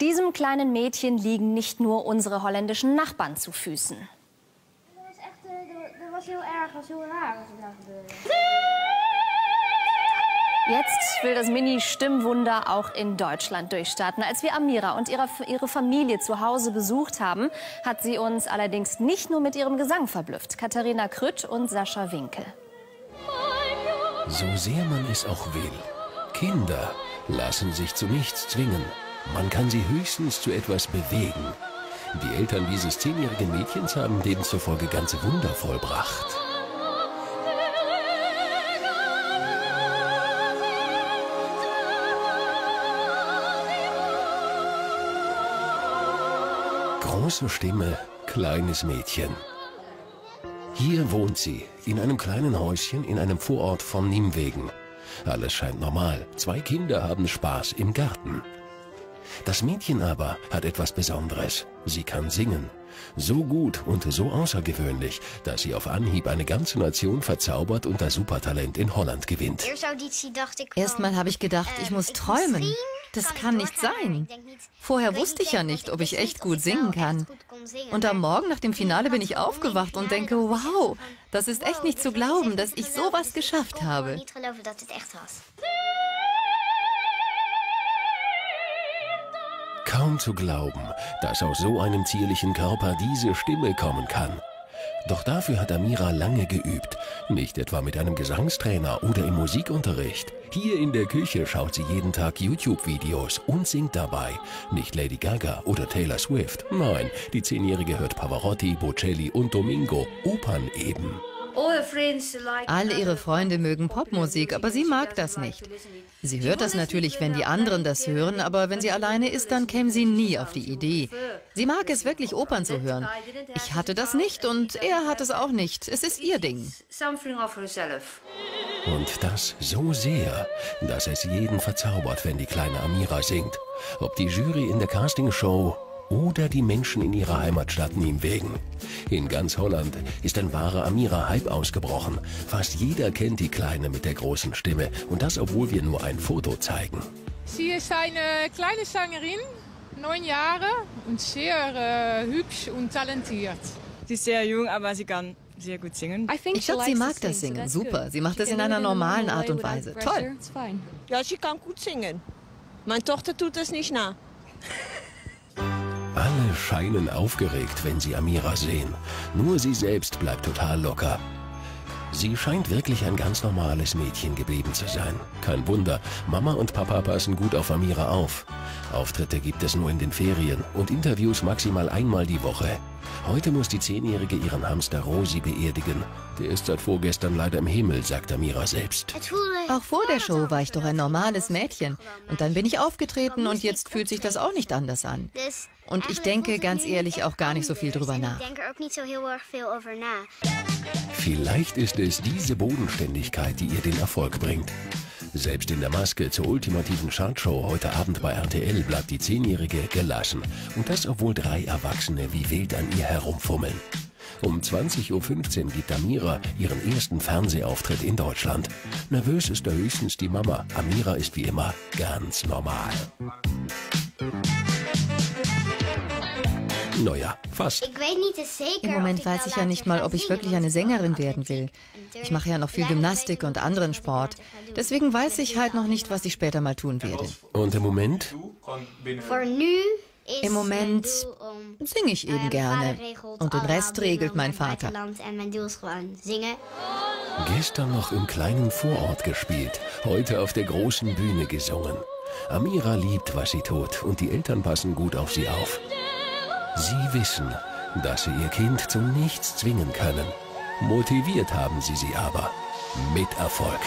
Diesem kleinen Mädchen liegen nicht nur unsere holländischen Nachbarn zu Füßen. Dat was echt, dat was heel erg, er. Jetzt will das Mini-Stimmwunder auch in Deutschland durchstarten. Als wir Amira und ihre, ihre Familie zu Hause besucht haben, hat sie uns allerdings nicht nur mit ihrem Gesang verblüfft. Katharina Krütt und Sascha Winkel. So sehr man es auch will. Kinder lassen sich zu nichts zwingen. Man kann sie höchstens zu etwas bewegen. Die Eltern dieses zehnjährigen Mädchens haben demzufolge ganze Wunder vollbracht. Große Stimme, kleines Mädchen. Hier wohnt sie, in einem kleinen Häuschen in einem Vorort von Nimwegen. Alles scheint normal. Zwei Kinder haben Spaß im Garten. Das Mädchen aber hat etwas Besonderes. Sie kann singen. So gut und so außergewöhnlich, dass sie auf Anhieb eine ganze Nation verzaubert und das Supertalent in Holland gewinnt. Erstmal habe ich gedacht, ich muss träumen. Das kann nicht sein. Vorher wusste ich ja nicht, ob ich echt gut singen kann. Und am Morgen nach dem Finale bin ich aufgewacht und denke, wow, das ist echt nicht zu glauben, dass ich sowas geschafft habe. Kaum zu glauben, dass aus so einem zierlichen Körper diese Stimme kommen kann. Doch dafür hat Amira lange geübt. Nicht etwa mit einem Gesangstrainer oder im Musikunterricht. Hier in der Küche schaut sie jeden Tag YouTube-Videos und singt dabei. Nicht Lady Gaga oder Taylor Swift. Nein, die Zehnjährige hört Pavarotti, Bocelli und Domingo. Opern eben. Alle ihre Freunde mögen Popmusik, aber sie mag das nicht. Sie hört das natürlich, wenn die anderen das hören, aber wenn sie alleine ist, dann käme sie nie auf die Idee. Sie mag es wirklich, Opern zu hören. Ich hatte das nicht und er hat es auch nicht. Es ist ihr Ding. Und das so sehr, dass es jeden verzaubert, wenn die kleine Amira singt. Ob die Jury in der Castingshow oder die Menschen in ihrer Heimatstadt Nimwegen. In ganz Holland ist ein wahrer Amira-Hype ausgebrochen. Fast jeder kennt die Kleine mit der großen Stimme. Und das, obwohl wir nur ein Foto zeigen. Sie ist eine kleine Sängerin, neun Jahre und sehr äh, hübsch und talentiert. Sie ist sehr jung, aber sie kann sehr gut singen. Ich glaube, sie mag das Singen. Super. Sie macht es in einer normalen Art und Weise. Toll. Ja, sie kann gut singen. Meine Tochter tut es nicht nach. Alle scheinen aufgeregt, wenn sie Amira sehen. Nur sie selbst bleibt total locker. Sie scheint wirklich ein ganz normales Mädchen geblieben zu sein. Kein Wunder, Mama und Papa passen gut auf Amira auf. Auftritte gibt es nur in den Ferien und Interviews maximal einmal die Woche. Heute muss die Zehnjährige ihren Hamster Rosi beerdigen. Der ist seit vorgestern leider im Himmel, sagt Amira selbst. Auch vor der Show war ich doch ein normales Mädchen. Und dann bin ich aufgetreten und jetzt fühlt sich das auch nicht anders an. Und ich denke ganz ehrlich auch gar nicht so viel drüber nach. Vielleicht ist es diese Bodenständigkeit, die ihr den Erfolg bringt. Selbst in der Maske zur ultimativen Chartshow heute Abend bei RTL bleibt die Zehnjährige gelassen. Und das, obwohl drei Erwachsene wie wild an ihr herumfummeln. Um 20.15 Uhr gibt Amira ihren ersten Fernsehauftritt in Deutschland. Nervös ist da höchstens die Mama. Amira ist wie immer ganz normal. Naja, fast. Im Moment weiß ich ja nicht mal, ob ich wirklich eine Sängerin werden will. Ich mache ja noch viel Gymnastik und anderen Sport. Deswegen weiß ich halt noch nicht, was ich später mal tun werde. Und im Moment? Im Moment singe ich eben gerne. Und den Rest regelt mein Vater. Gestern noch im kleinen Vorort gespielt, heute auf der großen Bühne gesungen. Amira liebt, was sie tut und die Eltern passen gut auf sie auf. Sie wissen, dass sie ihr Kind zu nichts zwingen können. Motiviert haben sie sie aber. Mit Erfolg.